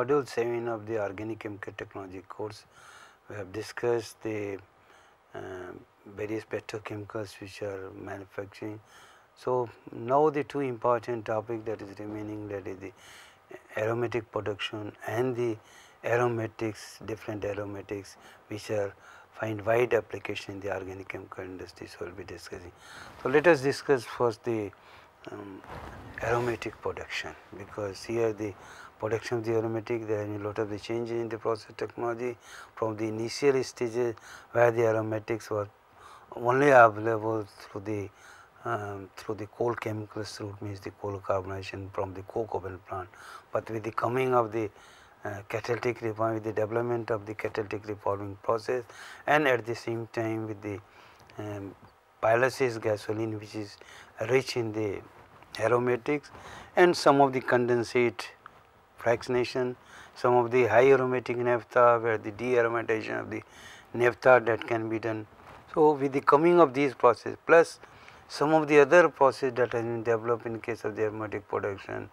module 7 of the organic chemical technology course. We have discussed the uh, various petrochemicals which are manufacturing. So, now the two important topic that is remaining that is the aromatic production and the aromatics different aromatics which are find wide application in the organic chemical industry. So, we will be discussing. So, let us discuss first the um, aromatic production because here the production of the aromatic there are a lot of the changes in the process technology from the initial stages where the aromatics were only available through the um, through the coal chemicals route means the coal carbonization from the coke oven plant. But with the coming of the uh, catalytic reform with the development of the catalytic reforming process and at the same time with the um, pyrolysis gasoline which is rich in the aromatics and some of the condensate fractionation, some of the high aromatic naphtha where the de-aromatization of the naphtha that can be done. So, with the coming of these process plus some of the other process that has been developed in case of the aromatic production,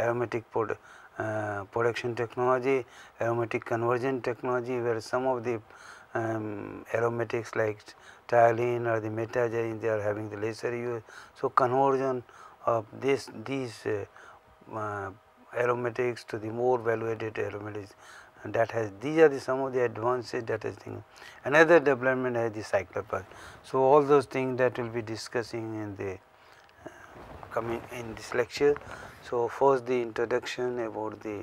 aromatic produ uh, production technology, aromatic conversion technology where some of the um, aromatics like toluene or the metagerine they are having the lesser use. So, conversion of this these uh, uh, aromatics to the more value added aromatics and that has these are the some of the advances that is thing. Another development is the cyclopus. So, all those things that will be discussing in the uh, coming in this lecture. So, first the introduction about the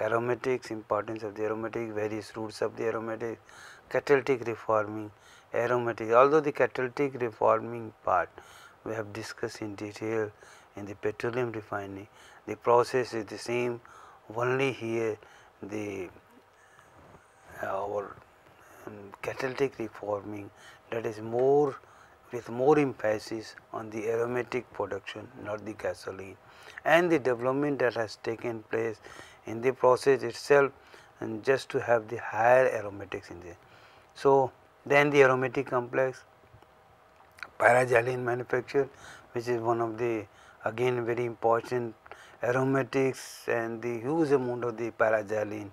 aromatics, importance of the aromatic, various routes of the aromatic, catalytic reforming, aromatic. Although the catalytic reforming part we have discussed in detail in the petroleum refining, the process is the same only here the our um, catalytic reforming that is more with more emphasis on the aromatic production not the gasoline and the development that has taken place in the process itself and just to have the higher aromatics in there. So, then the aromatic complex paraxylene manufacture which is one of the again very important aromatics and the huge amount of the paraxylene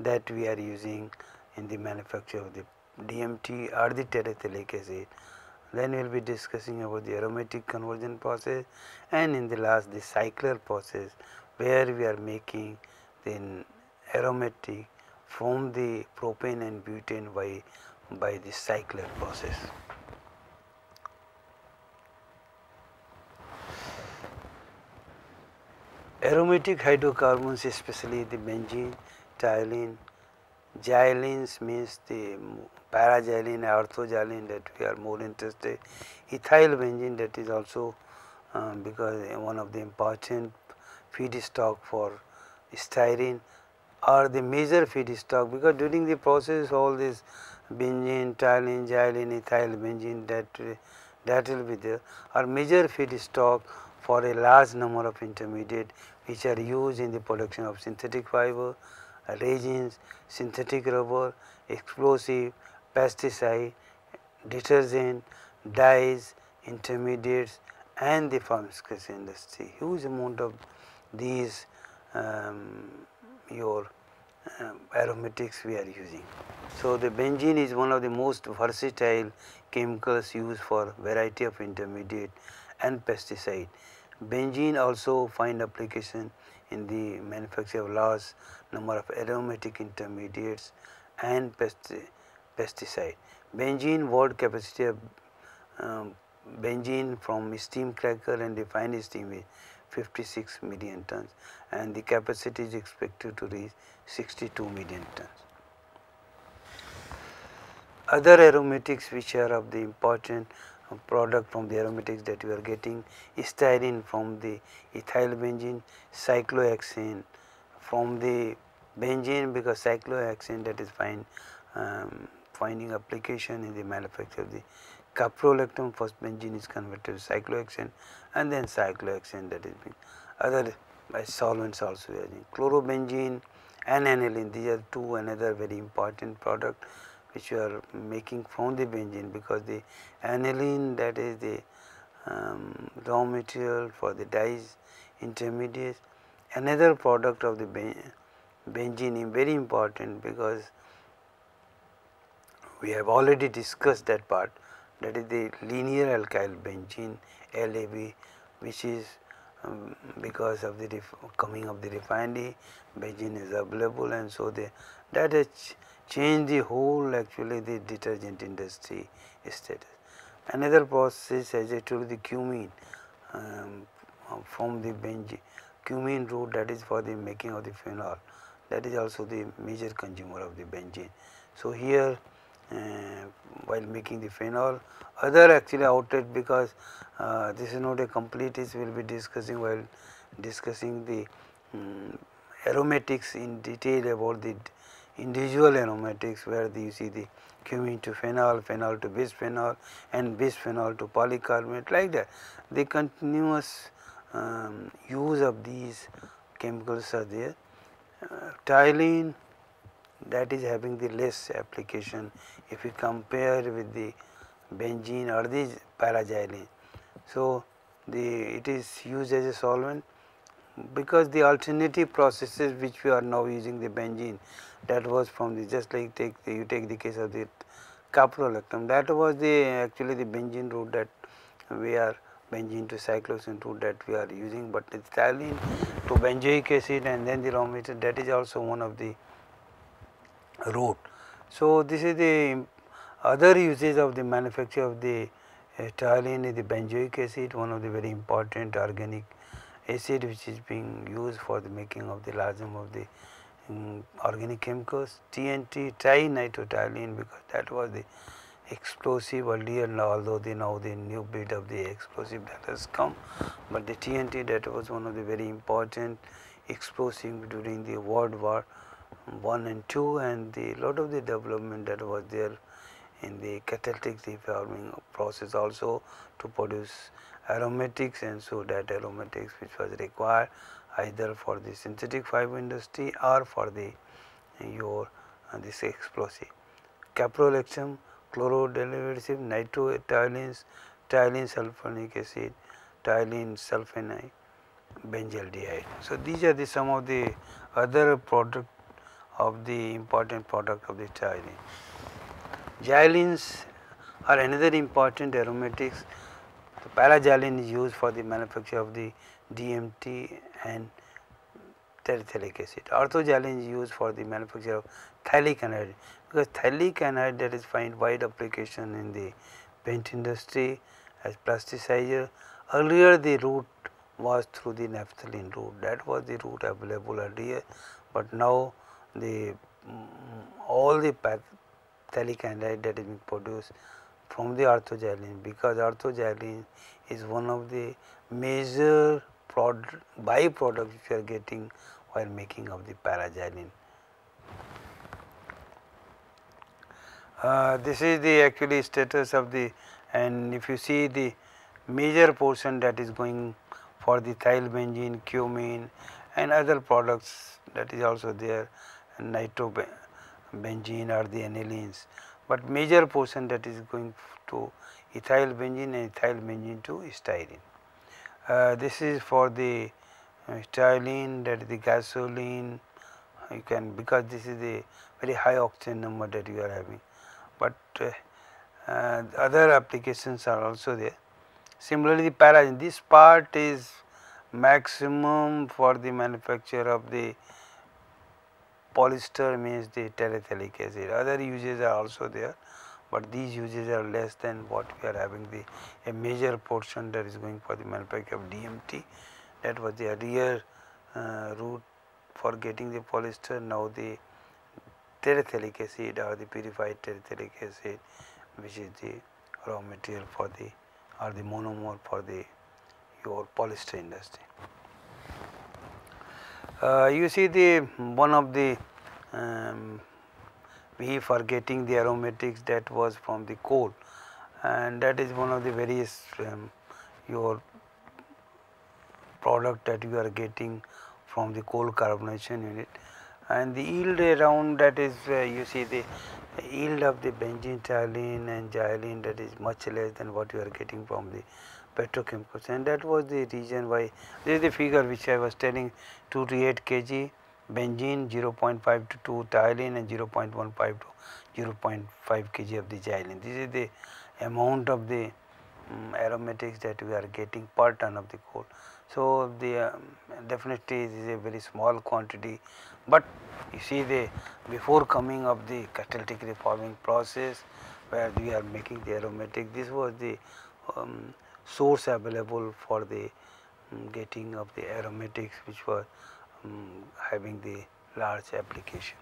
that we are using in the manufacture of the DMT or the terephthalic acid. Then we will be discussing about the aromatic conversion process and in the last the Cyclar process where we are making the aromatic from the propane and butane by, by the Cyclar process. Aromatic hydrocarbons especially the benzene, toluene, xylenes means the paraxylene, orthoxylene that we are more interested, ethyl benzene that is also um, because one of the important feedstock for styrene or the major feedstock because during the process all this benzene, toluene, xylene, ethyl benzene that that will be there are major feedstock for a large number of intermediate which are used in the production of synthetic fiber, resins, synthetic rubber, explosive, pesticide, detergent, dyes, intermediates and the pharmaceutical industry. Huge amount of these um, your um, aromatics we are using. So, the benzene is one of the most versatile chemicals used for variety of intermediate and pesticide. Benzene also find application in the manufacture of large number of aromatic intermediates and pesti pesticide. Benzene world capacity of um, benzene from steam cracker and refined steam is 56 million tons and the capacity is expected to reach 62 million tons. Other aromatics which are of the important product from the aromatics that you are getting styrene from the ethyl benzene, cyclohexane from the benzene because cyclohexane that is fine um, finding application in the manufacture of the caprolactam first benzene is converted to cyclohexane and then cyclohexane that is being other by solvents also chlorobenzene and aniline these are two another very important product which you are making from the benzene because the aniline that is the um, raw material for the dyes intermediates another product of the benzene is very important because we have already discussed that part that is the linear alkyl benzene LAB which is um, because of the coming of the refinery benzene is available and so the that has changed the whole actually the detergent industry status. Another process as I told the cumene um, from the benzene cumene root that is for the making of the phenol that is also the major consumer of the benzene. So, here uh, while making the phenol other actually outlet because uh, this is not a complete we will be discussing while discussing the um, aromatics in detail about the individual aromatics where the, you see the cumene to phenol, phenol to bisphenol and bisphenol to polycarbonate like that. The continuous um, use of these chemicals are there. Uh, Toluene that is having the less application if you compare with the benzene or the paraxylene. So, the it is used as a solvent because the alternative processes which we are now using the benzene that was from the just like take the, you take the case of the caprolactam that was the actually the benzene route that we are benzene to cyclohexane route that we are using, but the toluene to benzoic acid and then the raw that is also one of the route. So, this is the other uses of the manufacture of the uh, is the benzoic acid one of the very important organic acid which is being used for the making of the large number of the um, organic chemicals TNT trinitrotoluene because that was the explosive earlier although the now the new bit of the explosive that has come but the TNT that was one of the very important explosive during the world war 1 and 2 and the lot of the development that was there in the catalytic reforming process also to produce aromatics and so that aromatics which was required either for the synthetic fiber industry or for the your uh, this explosive. Caprolactam, chloroderivative, nitrotoluenes, toluene sulfonic acid, toluene sulfonide, benzaldehyde. So, these are the some of the other product of the important product of the toluene. Xylenes are another important aromatics. The paraxylene is used for the manufacture of the DMT and terephthalic acid. Orthoxylene is used for the manufacture of phthalic anhydride because phthalic anhydride that is find wide application in the paint industry as plasticizer. Earlier the route was through the naphthalene route that was the route available earlier, but now the um, all the phthalic anhydride that is being produced from the orthoxylene because orthoxylene is one of the major product, byproduct which we are getting while making of the paraxylene. Uh, this is the actually status of the and if you see the major portion that is going for the ethyl benzene, cumene and other products that is also there nitrobenzene or the anilines, but major portion that is going to ethyl benzene and ethyl benzene to styrene. Uh, this is for the uh, styrene that is the gasoline you can because this is the very high octane number that you are having, but uh, uh, other applications are also there. Similarly, the paragen this part is maximum for the manufacture of the polyester means the terephthalic acid. Other uses are also there but these uses are less than what we are having the a major portion that is going for the manufacture of DMT that was the earlier uh, route for getting the polyester. Now the terephthalic acid or the purified terephthalic acid which is the raw material for the or the monomer for the your polyester industry. Uh, you see the one of the um, we for getting the aromatics that was from the coal. And that is one of the various um, your product that you are getting from the coal carbonization unit. And the yield around that is uh, you see the yield of the benzene toluene and xylene that is much less than what you are getting from the petrochemicals and that was the reason why this is the figure which I was telling 2 to 8 kg benzene 0.5 to 2 toluene and 0.15 to 0.5 kg of the xylene. This is the amount of the um, aromatics that we are getting per ton of the coal. So, the um, definitely this is a very small quantity, but you see the before coming of the catalytic reforming process where we are making the aromatic this was the um, source available for the um, getting of the aromatics which were um, having the large application.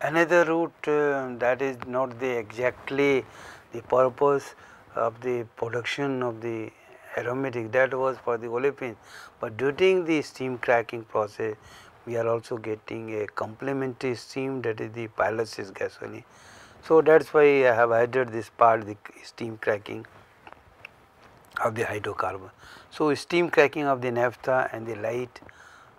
Another route uh, that is not the exactly the purpose of the production of the aromatic that was for the olefin, but during the steam cracking process we are also getting a complementary steam that is the pyrolysis gasoline. So, that is why I have added this part the steam cracking of the hydrocarbon. So, steam cracking of the naphtha and the light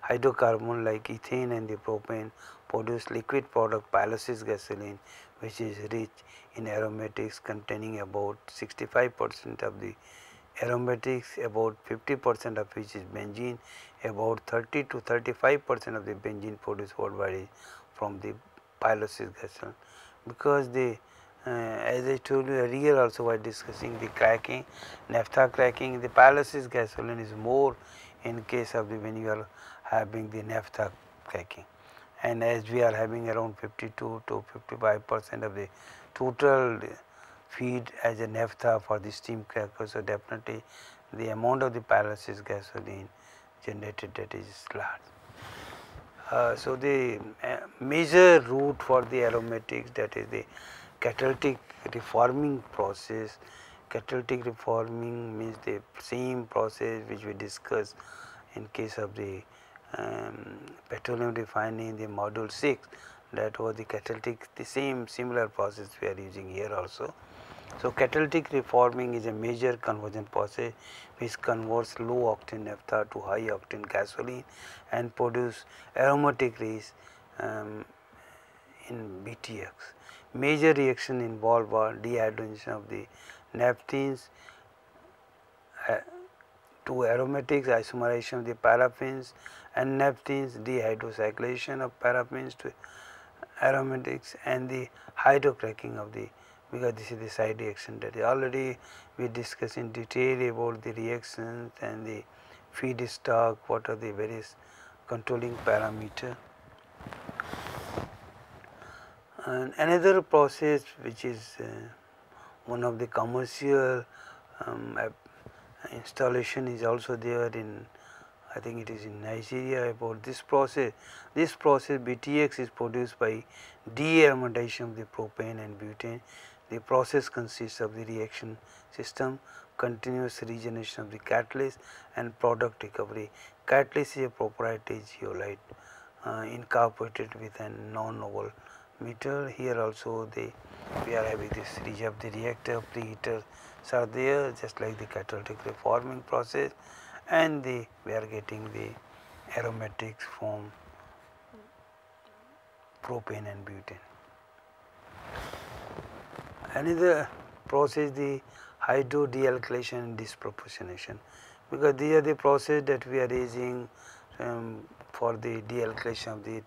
hydrocarbon like ethane and the propane produce liquid product pyrolysis gasoline which is rich in aromatics containing about 65 percent of the aromatics about 50 percent of which is benzene about 30 to 35 percent of the benzene produced worldwide from the pyrolysis gasoline because the uh, as I told you earlier also while discussing the cracking naphtha cracking the pyrolysis gasoline is more in case of the when you are having the naphtha cracking and as we are having around 52 to 55 percent of the total feed as a naphtha for the steam cracker. So, definitely the amount of the pyrolysis gasoline generated that is large. Uh, so, the uh, major route for the aromatics that is the catalytic reforming process. Catalytic reforming means the same process which we discussed in case of the um, petroleum refining the module 6 that was the catalytic the same similar process we are using here also. So, catalytic reforming is a major conversion process which converts low octane naphtha to high octane gasoline and produce aromatic rays um, in BTX. Major reaction involve are dehydrogenation of the naphthenes uh, to aromatics, isomerization of the paraffins and naphthenes, dehydrocyclization of paraffins to aromatics and the hydrocracking of the because this is the side reaction that already we discussed in detail about the reactions and the feedstock, what are the various controlling parameter. And another process which is uh, one of the commercial um, installation is also there in I think it is in Nigeria about this process. This process BTX is produced by de-aromatization of the propane and butane. The process consists of the reaction system, continuous regeneration of the catalyst and product recovery. Catalyst is a proprietary zeolite uh, incorporated with a non-noble metal. Here also the we are having this of the reactor preheaters are there just like the catalytic reforming process and the we are getting the aromatics from propane and butane. Another process the hydro dealkylation disproportionation because these are the process that we are using um, for the dealkylation of the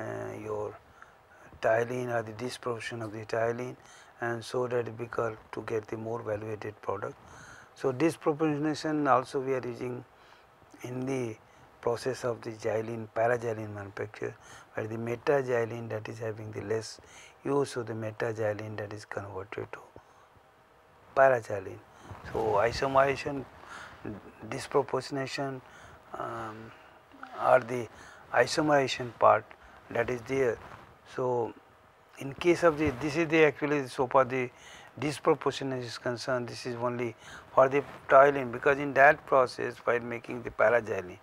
uh, your toluene or the disproportion of the toluene and so that because to get the more value added product. So, disproportionation also we are using in the process of the xylene para-xylene manufacture where the meta-xylene that is having the less use of the meta-xylene that is converted to para-xylene. So, isomerization disproportionation um, are the isomerization part that is there. So, in case of the this is the actually so far the disproportionate is concerned this is only for the toluene because in that process while making the para-xylene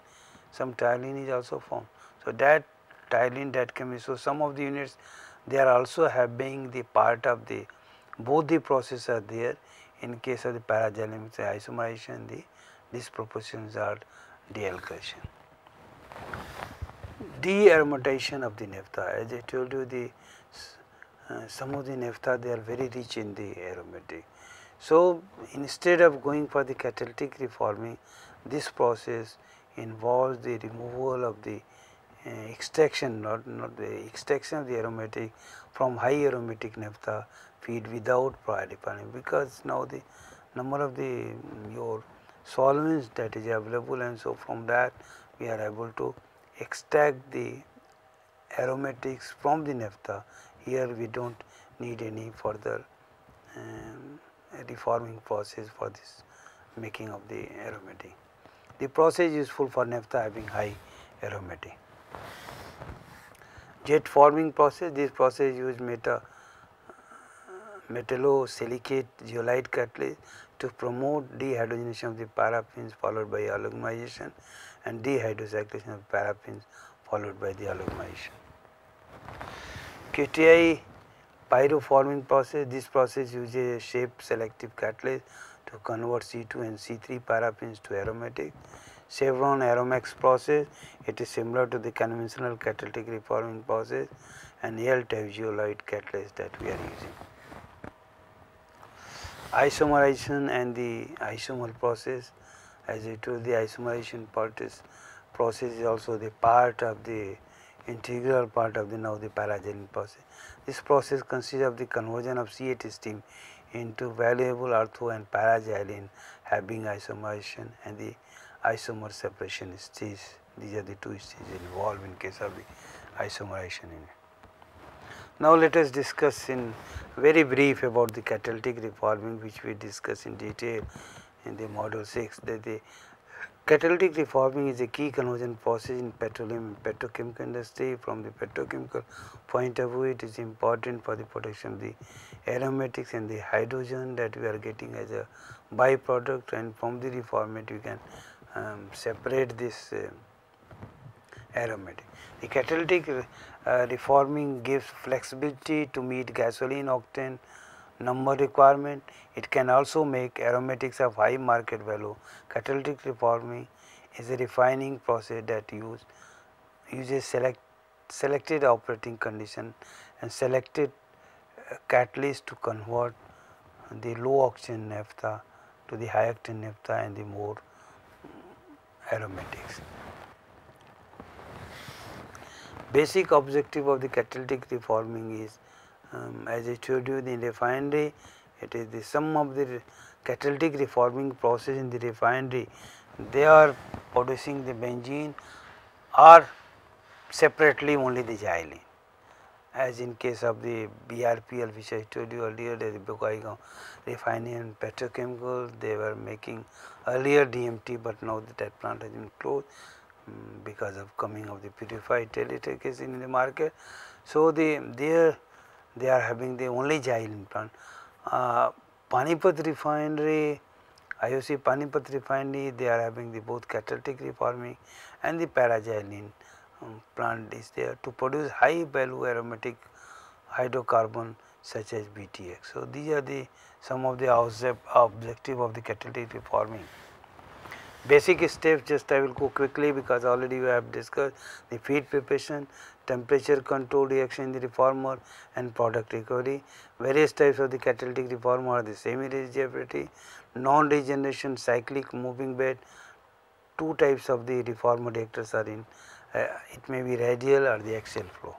some toluene is also formed. So, that toluene that can be so some of the units they are also having the part of the both the process are there in case of the para-xylene say isomerization the disproportions are dealkylation. De-aromatization of the naphtha as I told you the some of the naphtha they are very rich in the aromatic. So, instead of going for the catalytic reforming this process involves the removal of the uh, extraction not, not the extraction of the aromatic from high aromatic naphtha feed without prior refining because now the number of the your solvents that is available and so from that we are able to extract the aromatics from the naphtha here we do not need any further um, reforming process for this making of the aromatic. The process is useful for naphtha having high aromatic. Jet forming process, this process use meta metallosilicate zeolite catalyst to promote dehydrogenation of the paraffins followed by halogenization and dehydrocyclization of paraffins followed by the halogenization. QTI pyroforming process, this process uses a shape selective catalyst to convert C2 and C3 paraffins to aromatic. Chevron Aromax process, it is similar to the conventional catalytic reforming process and zeolite catalyst that we are using. Isomerization and the isomer process, as I told the isomerization part is process is also the part of the integral part of the now the paraxylene process. This process consists of the conversion of C8 steam into valuable ortho and paraxylene having isomerization and the isomer separation stage. These are the two stages involved in case of the isomerization in it. Now let us discuss in very brief about the catalytic reforming which we discuss in detail in the module 6 that the Catalytic reforming is a key conversion process in petroleum and petrochemical industry. From the petrochemical point of view, it is important for the production of the aromatics and the hydrogen that we are getting as a byproduct and from the reformate we can um, separate this uh, aromatic. The catalytic uh, reforming gives flexibility to meet gasoline octane number requirement. It can also make aromatics of high market value. Catalytic reforming is a refining process that use, uses select, selected operating condition and selected uh, catalyst to convert the low octane naphtha to the high octane naphtha and the more aromatics. Basic objective of the catalytic reforming is um, as I told you the refinery it is the sum of the catalytic reforming process in the refinery they are producing the benzene or separately only the xylene as in case of the BRPL which I told you earlier the Bongaigaon refining and petrochemical they were making earlier DMT but now that plant has been closed um, because of coming of the purified teletech in the market. So, the there they are having the only xylene plant. Uh, Panipat refinery, IOC Panipat refinery, they are having the both catalytic reforming and the paraxylene um, plant is there to produce high value aromatic hydrocarbon such as BTX. So, these are the some of the objective of the catalytic reforming. Basic steps just I will go quickly because already we have discussed the feed preparation, temperature control reaction in the reformer and product recovery. Various types of the catalytic reformer are the semi-regenerative, non-regeneration, cyclic, moving bed. Two types of the reformer reactors are in, uh, it may be radial or the axial flow.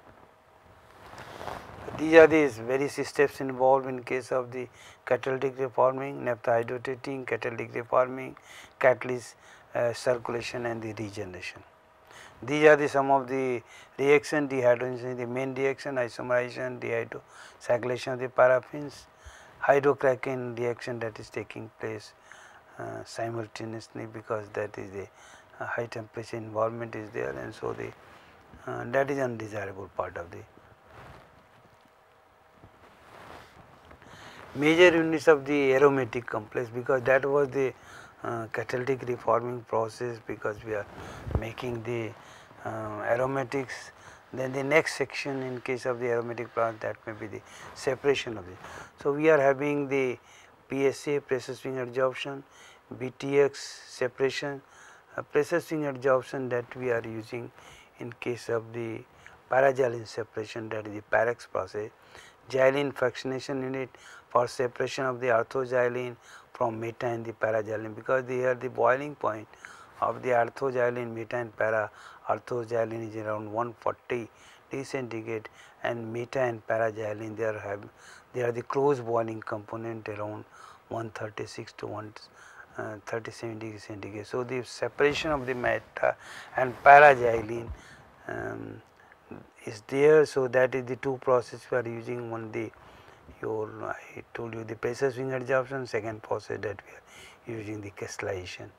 These are the various steps involved in case of the catalytic reforming, naphtha hydrotreating, catalytic reforming, catalyst uh, circulation and the regeneration. These are the some of the reaction dehydrogenation, the main reaction isomerization, dehydrocyclization of the paraffins, hydrocracking reaction that is taking place uh, simultaneously because that is the uh, high temperature environment is there and so the uh, that is undesirable part of the major units of the aromatic complex because that was the uh, catalytic reforming process because we are making the uh, aromatics then the next section in case of the aromatic plant that may be the separation of it. So, we are having the PSA pressure swing adsorption, BTX separation, uh, pressure adsorption that we are using in case of the paraxylene separation that is the Parex process. xylene fractionation unit for separation of the orthoxylene from meta and the paraxylene because they here the boiling point of the orthoxylene meta and para orthoxylene is around 140 degree centigrade and meta and paraxylene they are have they are the close boiling component around 136 to 137 uh, degree centigrade. So, the separation of the meta and paraxylene um, is there. So, that is the two process we are using one the your I told you the pressure swing adsorption second process that we are using the crystallization.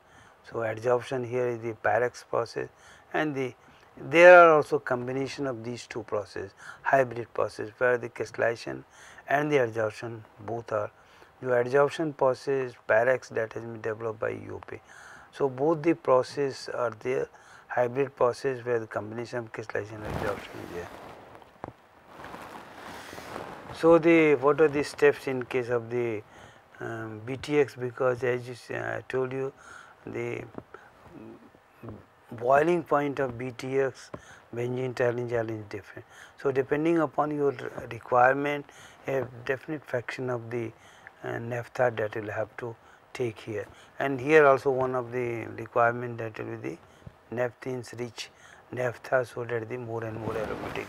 So, adsorption here is the Parex process and the there are also combination of these two processes hybrid process where the crystallization and the adsorption both are the adsorption process Parex that has been developed by UOP. So, both the process are there hybrid process where the combination of crystallization and adsorption is there. So, the what are the steps in case of the um, BTX because as you, I told you the boiling point of BTX benzene toluene is different. So, depending upon your requirement a definite fraction of the uh, naphtha that will have to take here and here also one of the requirement that will be the naphthenes rich naphtha so that the more and more aromatic.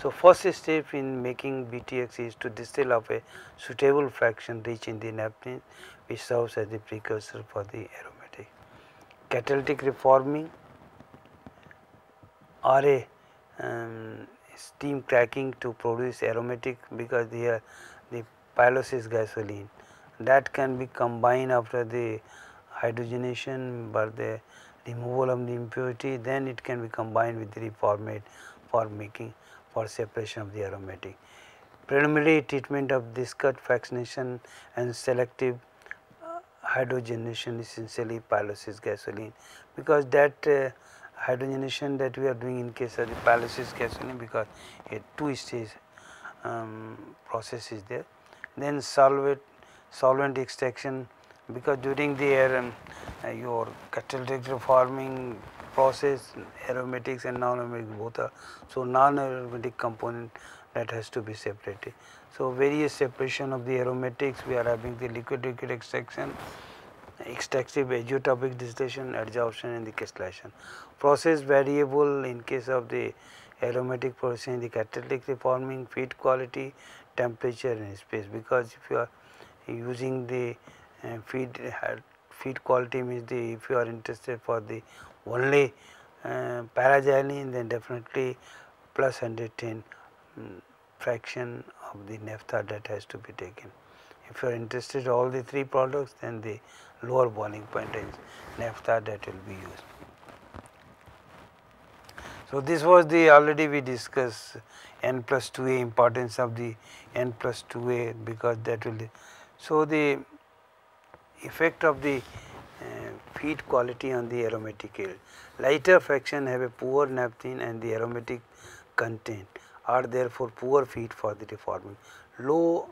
So, first step in making BTX is to distill of a suitable fraction rich in the naphtha which serves as the precursor for the aromatic. Catalytic reforming or a um, steam cracking to produce aromatic because here the pyrolysis gasoline that can be combined after the hydrogenation but the removal of the impurity then it can be combined with the reformate for making for separation of the aromatic. Preliminary treatment of this cut fractionation and selective uh, hydrogenation essentially pyrolysis gasoline because that uh, hydrogenation that we are doing in case of the pyrolysis gasoline because a two stage um, process is there. Then solvent solvent extraction because during the um, uh, your catalytic reforming process aromatics and non-aromatic both are. So, non-aromatic component that has to be separated. So, various separation of the aromatics we are having the liquid liquid extraction, extractive azeotropic distillation, adsorption and the crystallization. Process variable in case of the aromatic processing the catalytic reforming, feed quality, temperature and space because if you are using the uh, feed uh, feed quality means the if you are interested for the only uh, then definitely plus 110 um, fraction of the naphtha that has to be taken. If you are interested all the three products then the lower boiling point is naphtha that will be used. So, this was the already we discussed n plus 2a importance of the n plus 2a because that will. So, the effect of the feed quality on the aromatic yield. Lighter fraction have a poor naphtha and the aromatic content are therefore poor feed for the reforming. Low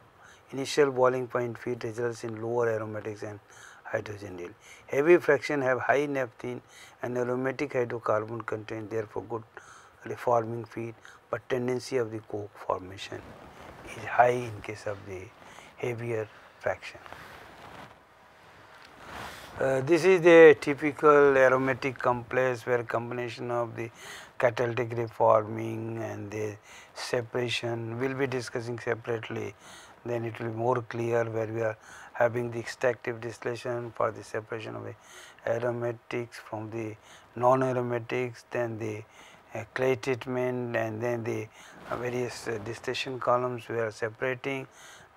initial boiling point feed results in lower aromatics and hydrogen yield. Heavy fraction have high naphtha and aromatic hydrocarbon content therefore good reforming feed, but tendency of the coke formation is high in case of the heavier fraction. Uh, this is the typical aromatic complex where combination of the catalytic reforming and the separation we will be discussing separately. Then it will be more clear where we are having the extractive distillation for the separation of the aromatics from the non-aromatics then the uh, clay treatment and then the uh, various uh, distillation columns we are separating.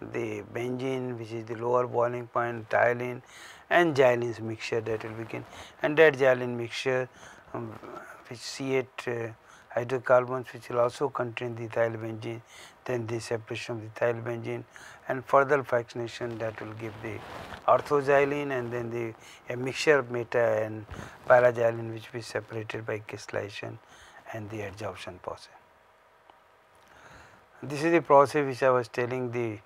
The benzene which is the lower boiling point toluene and xylenes mixture that will begin and that xylene mixture um, which C8 uh, hydrocarbons which will also contain the ethyl benzene then the separation of the ethyl benzene and further fractionation that will give the orthoxylene and then the a mixture of meta and paraxylene which will be separated by crystallization and the adsorption process. This is the process which I was telling the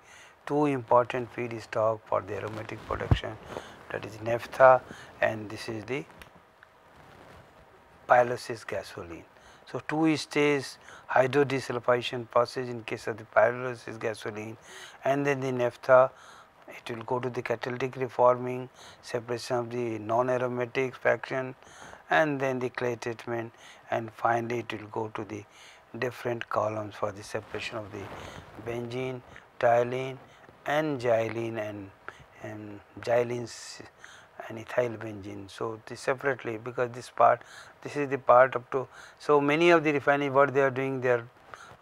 two important feedstock for the aromatic production that is naphtha and this is the pyrolysis gasoline. So, two stage hydrodesulfurization process in case of the pyrolysis gasoline and then the naphtha it will go to the catalytic reforming separation of the non-aromatic fraction and then the clay treatment and finally it will go to the different columns for the separation of the benzene, toluene and xylene and, and xylenes and ethyl benzene. So, this separately because this part this is the part up to. So, many of the refinery what they are doing they are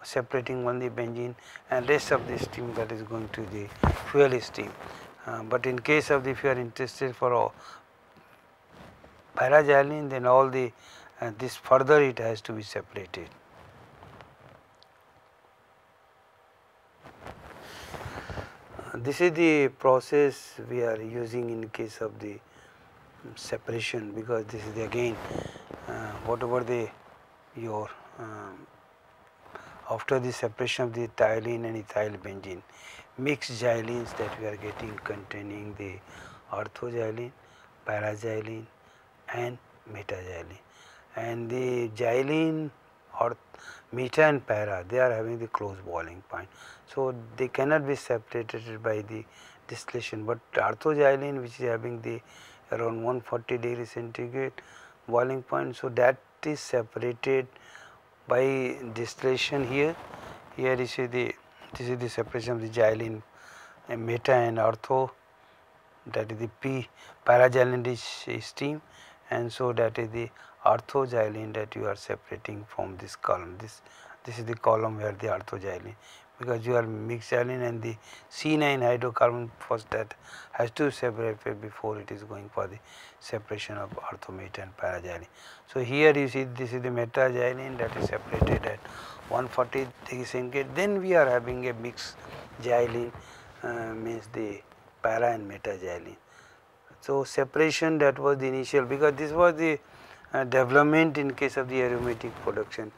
separating only benzene and rest of the steam that is going to the fuel steam. Uh, but in case of the if you are interested for all paraxylene then all the uh, this further it has to be separated. This is the process we are using in case of the separation because this is the again uh, whatever the your um, after the separation of the toluene and ethyl benzene mixed xylenes that we are getting containing the orthoxylene, paraxylene and metaxylene and the xylene or meta and para they are having the close boiling point. So, they cannot be separated by the distillation, but orthoxylene which is having the around 140 degree centigrade boiling point. So, that is separated by distillation here. Here you see the this is the separation of the xylene and meta and ortho that is the P paraxylene is steam and so that is the orthoxylene that you are separating from this column. This this is the column where the orthoxylene because you are mixed xylene and the C9 hydrocarbon that has to separate before it is going for the separation of orthometa and paraxylene. So, here you see this is the metaxylene that is separated at 140 degree then we are having a mixed xylene uh, means the para and metaxylene. So, separation that was the initial because this was the uh, development in case of the aromatic production.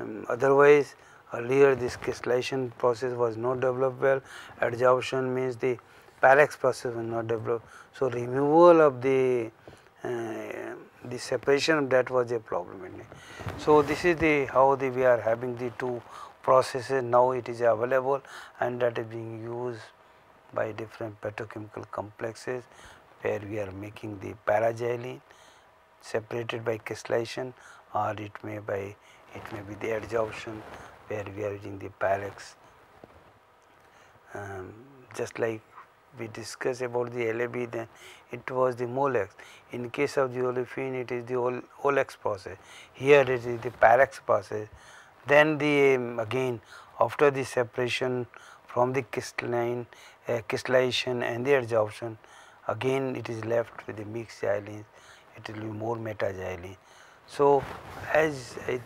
Um, otherwise, earlier this crystallization process was not developed well, adsorption means the Parex process was not developed. So, removal of the uh, the separation that was a problem. So, this is the how the we are having the two processes now it is available and that is being used by different petrochemical complexes where we are making the paraxylene separated by crystallization or it may by it may be the adsorption where we are using the Parex. Um, just like we discussed about the LAB then it was the Molex. In case of the olefin it is the Olex process. Here it is the Palex process. Then the um, again after the separation from the crystalline uh, crystallization and the adsorption again it is left with the mixed xylene it will be more metaxylene. So, as it,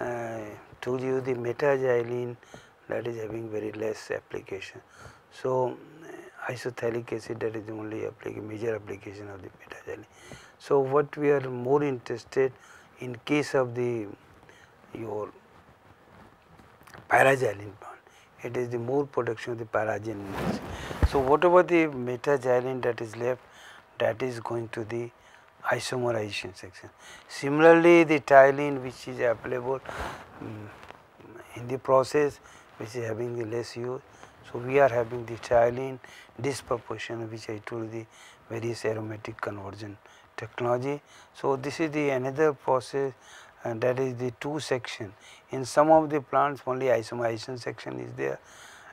uh, told you the metaxylene that is having very less application. So, isophthalic acid that is the only application, major application of the metaxylene. So, what we are more interested in case of the your paraxylene bond, it is the more production of the paraxylene. So, whatever the metaxylene that is left that is going to the isomerization section. Similarly, the toluene which is available um, in the process which is having the less use. So, we are having the toluene disproportion which I told the various aromatic conversion technology. So, this is the another process and that is the two section. In some of the plants only isomerization section is there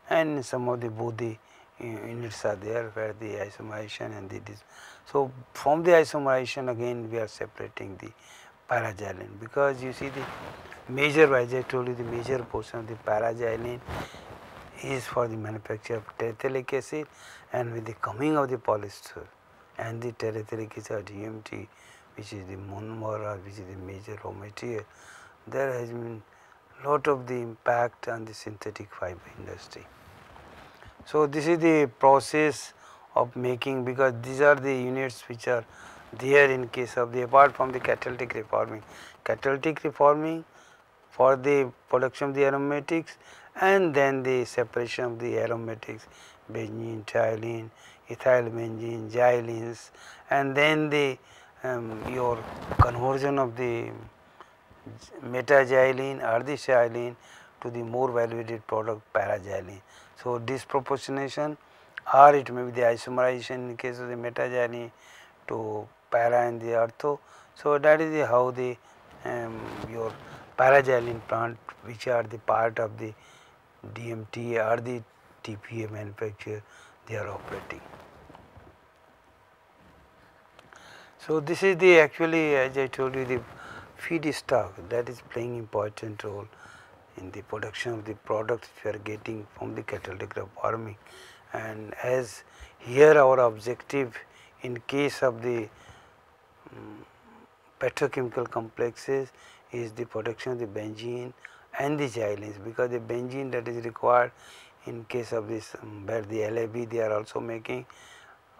and some of the both the units are there where the isomerization and the so, from the isomerization again we are separating the paraxylene because you see the major as I told you the major portion of the paraxylene is for the manufacture of terephthalic acid and with the coming of the polyester and the terephthalic acid DMT which is the monomer which is the major raw material there has been lot of the impact on the synthetic fiber industry. So, this is the process of making because these are the units which are there in case of the apart from the catalytic reforming. Catalytic reforming for the production of the aromatics and then the separation of the aromatics benzene, toluene, ethyl benzene, xylenes and then the um, your conversion of the metaxylene or the xylene to the more valuated product paraxylene. So, disproportionation or it may be the isomerization in case of the metaxylene to para and the ortho. So, that is the how the um, your paraxylene plant which are the part of the DMT or the TPA manufacturer they are operating. So, this is the actually as I told you the feedstock that is playing important role in the production of the products we are getting from the catalytic reforming and as here our objective in case of the um, petrochemical complexes is the production of the benzene and the xylenes because the benzene that is required in case of this um, where the LAB they are also making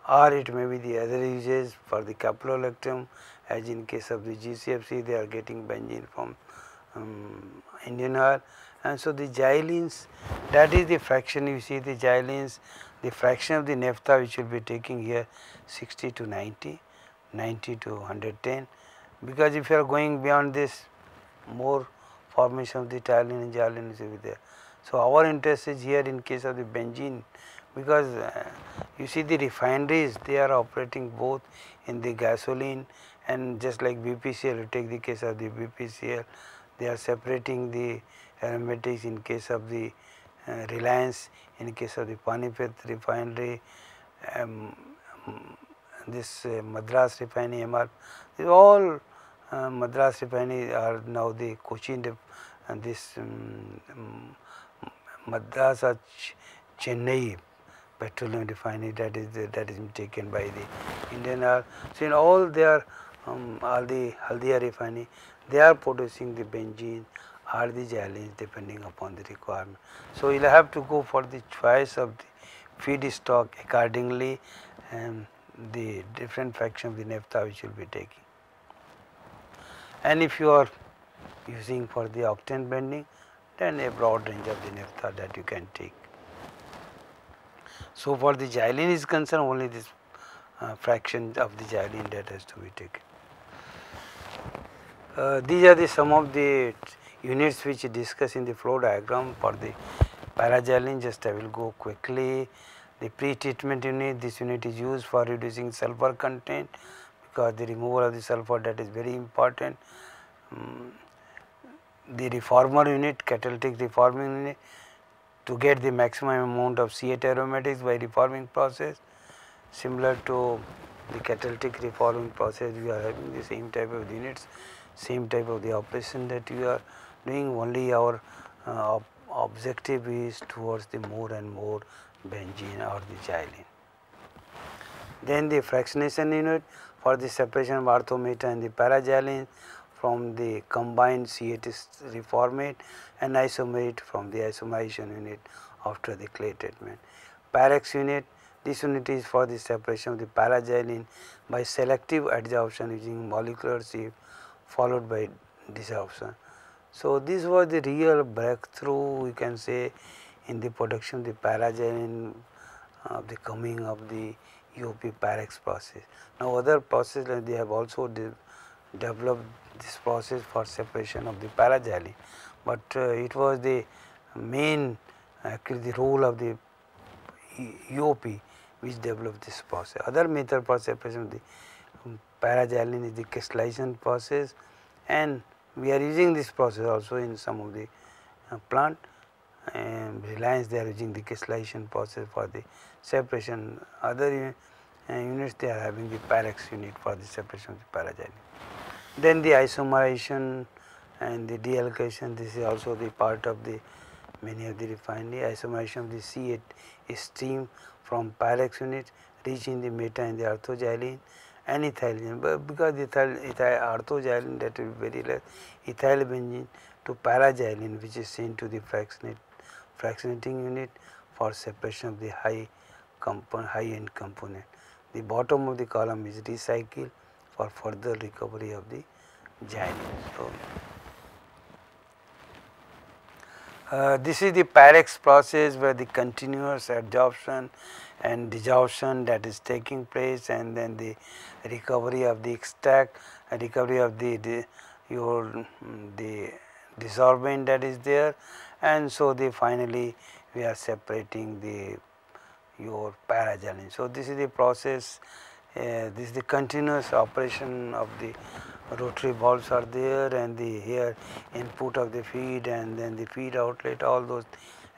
or it may be the other uses for the caprolactam as in case of the GCFC they are getting benzene from um, Indian oil. And so the xylenes that is the fraction. You see the xylenes the fraction of the naphtha which will be taking here 60 to 90 90 to 110 because if you are going beyond this more formation of the toluene and xylene will be there. So, our interest is here in case of the benzene because uh, you see the refineries they are operating both in the gasoline and just like BPCL you take the case of the BPCL they are separating the aromatics in case of the uh, Reliance in case of the Panipat refinery um, this uh, Madras refinery MR these all uh, Madras refinery are now the Cochin and this um, um, Madras or Ch Chennai petroleum refinery that is the, that is taken by the Indian Oil. So in all their um, all the Haldia refinery they are producing the benzene or the xylenes depending upon the requirement. So you will have to go for the choice of the feedstock accordingly and the different fraction of the naphtha which you will be taking. And if you are using for the octane blending then a broad range of the naphtha that you can take. So, for the xylene is concerned only this uh, fraction of the xylene that has to be taken. Uh, these are the some of the units which discuss in the flow diagram for the paraxylene just I will go quickly. The pre-treatment unit this unit is used for reducing sulfur content because the removal of the sulfur that is very important. Um, the reformer unit catalytic reforming unit to get the maximum amount of C8 aromatics by reforming process similar to the catalytic reforming process we are having the same type of units same type of the operation that we are doing only our uh, objective is towards the more and more benzene or the xylene. Then the fractionation unit for the separation of orthometa and the paraxylene from the combined C8 reformate and isomerate from the isomerization unit after the clay treatment. Parex unit, this unit is for the separation of the paraxylene by selective adsorption using molecular sieve followed by desorption. So, this was the real breakthrough we can say in the production of the paraxylene of uh, the coming of the UOP Parex process. Now, other processes they have also de developed this process for separation of the paraxylene, but uh, it was the main actually the role of the UOP which developed this process. Other method for separation of the paraxylene is the crystallization process and we are using this process also in some of the uh, plant and Reliance they are using the crystallization process for the separation. Other uh, units they are having the Parex unit for the separation of the paraxylene. Then the isomerization and the dealkylation this is also the part of the many of the refinery isomerization of the C8 stream from Parex unit reaching the meta and the orthoxylene and ethylene but because ethyl, ethyl orthoxylene that will be very less ethyl benzene to paraxylene which is sent to the fractionate fractionating unit for separation of the high component high end component. The bottom of the column is recycled for further recovery of the xylene. So, uh, this is the Parex process where the continuous adsorption and dissolution that is taking place and then the recovery of the extract, recovery of the, the your the desorbent that is there and so the finally we are separating the your paraxylene. So, this is the process uh, this is the continuous operation of the rotary valves are there and the here input of the feed and then the feed outlet all those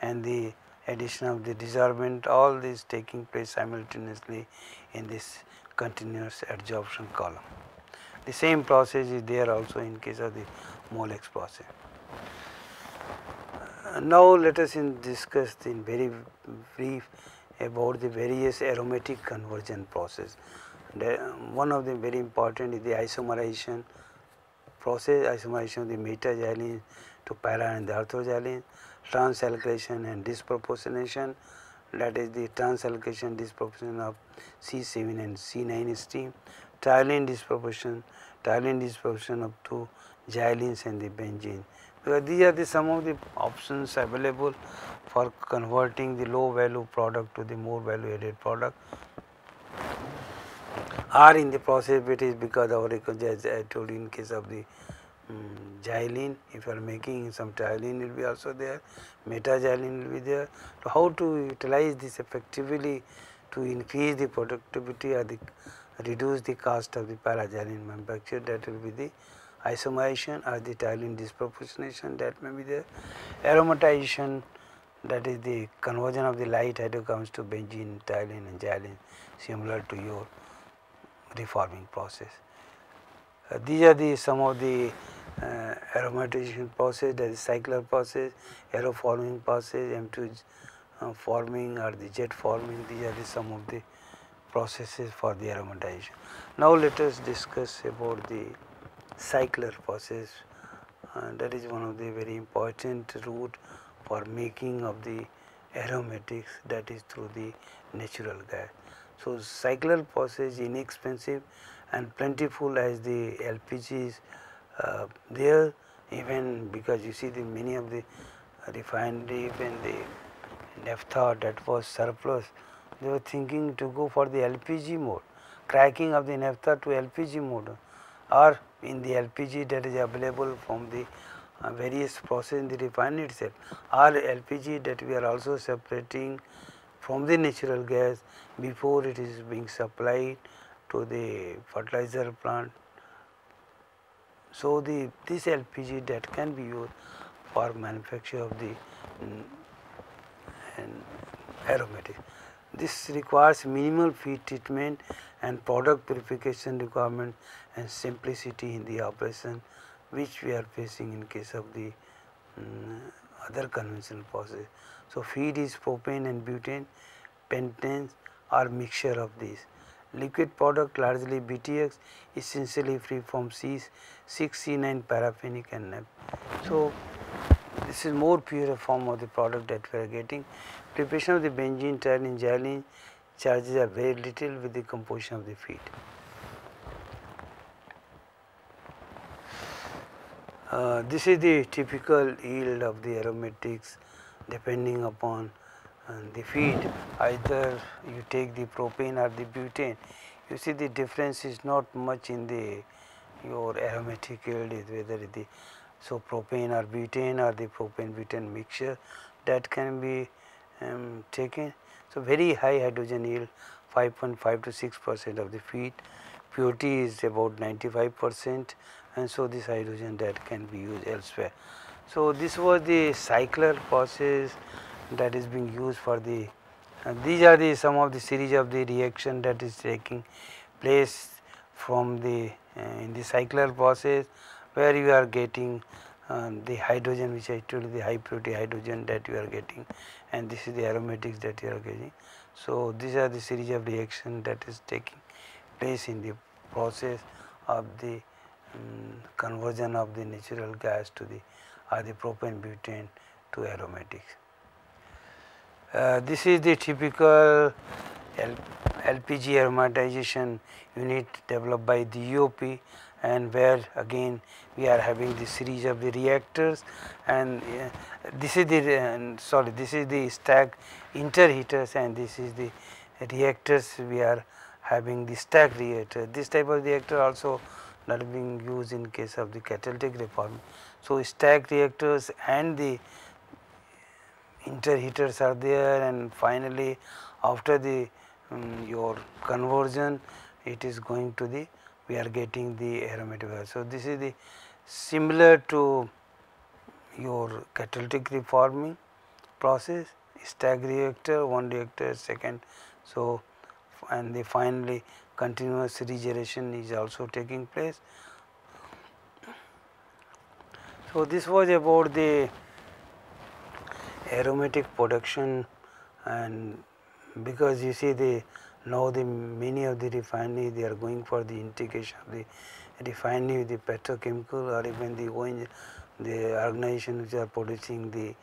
and the addition of the desorbent all this taking place simultaneously in this continuous adsorption column. The same process is there also in case of the Molex process. Now let us in discuss in very brief about the various aromatic conversion process. The, one of the very important is the isomerization process, isomerization of the metaxylene to para and the orthoxylene, transalkylation and disproportionation that is the transalkylation disproportion of C7 and C9 stream, toluene disproportion, toluene disproportion up to xylenes and the benzene. Because these are the some of the options available for converting the low value product to the more value added product are in the process it is because our as I told you in case of the xylene if you are making some toluene will be also there. Metaxylene will be there. So how to utilize this effectively to increase the productivity or the reduce the cost of the paraxylene manufacture that will be the isomerization or the toluene disproportionation that may be there. Aromatization that is the conversion of the light hydrocarbons to benzene toluene and xylene similar to your reforming process. Uh, these are the some of the uh, aromatization process that is Cyclar process, Aroforming process, M2 uh, forming or the jet forming these are the some of the processes for the aromatization. Now let us discuss about the Cyclar process uh, that is one of the very important route for making of the aromatics that is through the natural gas. So Cyclar process inexpensive and plentiful as the LPG is there even because you see the many of the refinery even the naphtha that was surplus they were thinking to go for the LPG mode cracking of the naphtha to LPG mode or in the LPG that is available from the uh, various process in the refinery itself or LPG that we are also separating from the natural gas before it is being supplied to the fertilizer plant. So, the this LPG that can be used for manufacture of the um, aromatic. This requires minimal feed treatment and product purification requirement and simplicity in the operation which we are facing in case of the um, other conventional process. So, feed is propane and butane, pentanes or mixture of these. Liquid product largely BTX essentially free from C, 6C9 paraffinic and NEP. So, this is more pure form of the product that we are getting. Preparation of the benzene, toluene, xylene charges are very little with the composition of the feed. Uh, this is the typical yield of the aromatics depending upon and the feed. Either you take the propane or the butane. You see the difference is not much in the your aromatic yield is whether the so propane or butane or the propane butane mixture that can be um, taken. So very high hydrogen yield 5.5 to 6 percent of the feed. Purity is about 95 percent and so this hydrogen that can be used elsewhere. So this was the Cyclar process that is being used for the uh, these are the some of the series of the reaction that is taking place from the uh, in the Cyclar process where you are getting um, the hydrogen which I told you the high purity hydrogen that you are getting and this is the aromatics that you are getting. So, these are the series of reaction that is taking place in the process of the um, conversion of the natural gas to the or the propane butane to aromatics. Uh, this is the typical LPG aromatization unit developed by the UOP and where again we are having the series of the reactors and uh, this is the uh, sorry this is the stack interheaters and this is the reactors we are having the stack reactor this type of reactor also not being used in case of the catalytic reforming. So, stack reactors and the interheaters are there and finally after the um, your conversion it is going to the we are getting the aromatic So, this is the similar to your catalytic reforming process stack reactor one reactor second. So, and the finally continuous regeneration is also taking place. So, this was about the aromatic production and because you see the now the many of the refinery they are going for the integration of the refinery with the petrochemical or even the ONG, the organization which are producing the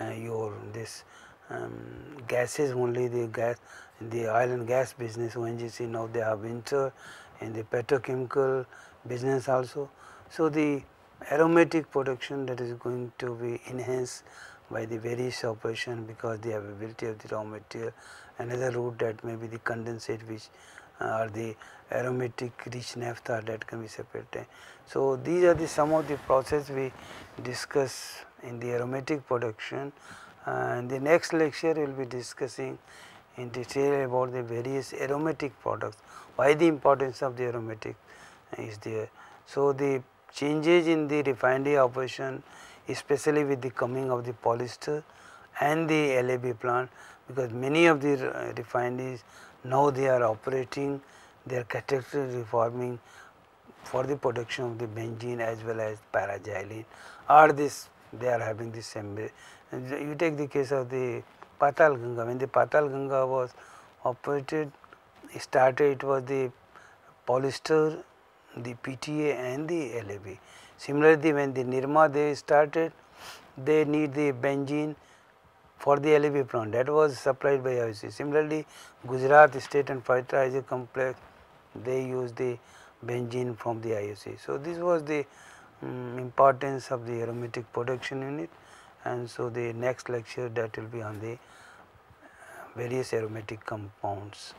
uh, your this um, gases only the gas the oil and gas business ONGC now they have entered in the petrochemical business also. So, the aromatic production that is going to be enhanced by the various operation because the availability of the raw material another route that may be the condensate which uh, or the aromatic rich naphtha that can be separated. So, these are the some of the process we discuss in the aromatic production and the next lecture we will be discussing in detail about the various aromatic products, why the importance of the aromatic is there. So, the changes in the refinery operation especially with the coming of the polyester and the LAB plant because many of the refineries now they are operating their catalytic reforming for the production of the benzene as well as paraxylene. Or this they are having the same you take the case of the Patal Ganga. When the Patal Ganga was operated started it was the polyester the PTA and the LAB. Similarly, when the Nirma they started, they need the benzene for the LAB plant that was supplied by IOC. Similarly, Gujarat State and Fertilizer Complex they use the benzene from the IOC. So, this was the um, importance of the aromatic production unit and so the next lecture that will be on the various aromatic compounds.